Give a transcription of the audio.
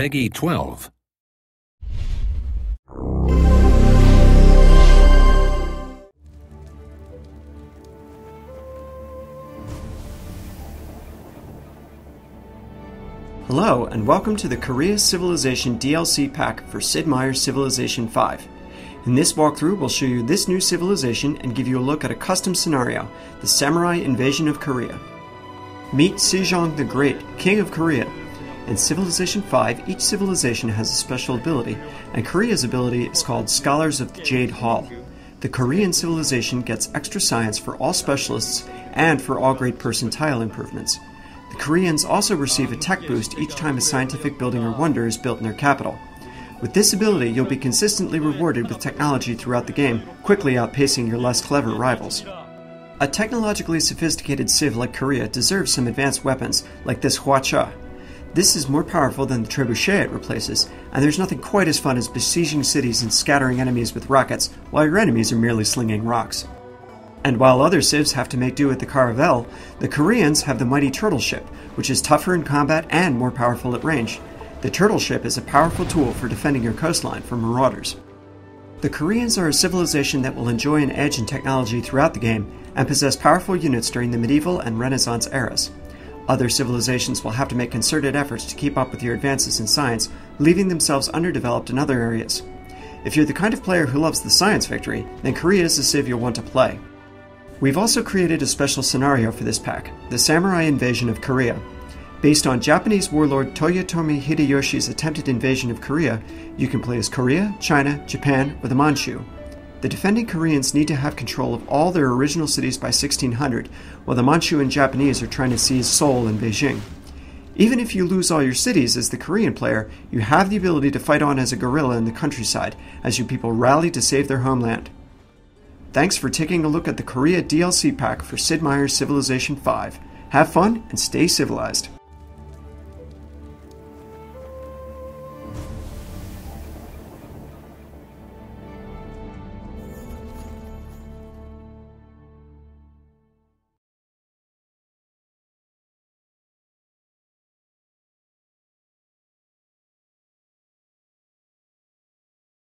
PEGI 12. Hello, and welcome to the Korea Civilization DLC pack for Sid Meier's Civilization 5. In this walkthrough, we'll show you this new civilization and give you a look at a custom scenario, the Samurai Invasion of Korea. Meet Sejong the Great, King of Korea. In Civilization 5, each civilization has a special ability, and Korea's ability is called Scholars of the Jade Hall. The Korean civilization gets extra science for all specialists and for all great person tile improvements. The Koreans also receive a tech boost each time a scientific building or wonder is built in their capital. With this ability, you'll be consistently rewarded with technology throughout the game, quickly outpacing your less clever rivals. A technologically sophisticated civ like Korea deserves some advanced weapons, like this Hwacha. This is more powerful than the trebuchet it replaces, and there's nothing quite as fun as besieging cities and scattering enemies with rockets, while your enemies are merely slinging rocks. And while other civs have to make do with the Caravel, the Koreans have the mighty turtle ship, which is tougher in combat and more powerful at range. The turtle ship is a powerful tool for defending your coastline from marauders. The Koreans are a civilization that will enjoy an edge in technology throughout the game and possess powerful units during the medieval and Renaissance eras. Other civilizations will have to make concerted efforts to keep up with your advances in science, leaving themselves underdeveloped in other areas. If you're the kind of player who loves the science victory, then Korea is the civ you'll want to play. We've also created a special scenario for this pack, the Samurai Invasion of Korea. Based on Japanese warlord Toyotomi Hideyoshi's attempted invasion of Korea, you can play as Korea, China, Japan, or the Manchu. The defending Koreans need to have control of all their original cities by 1600, while the Manchu and Japanese are trying to seize Seoul and Beijing. Even if you lose all your cities as the Korean player, you have the ability to fight on as a guerrilla in the countryside as your people rally to save their homeland. Thanks for taking a look at the Korea DLC pack for Sid Meier's Civilization 5. Have fun and stay civilized.